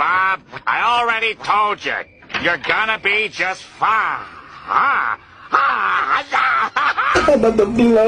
Bob. I already told you. You're gonna be just fine. Ah, ah, ah, ah, ah. ah.